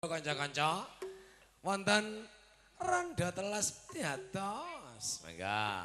kanca-kanca. Wonten randha telas tiados mangga.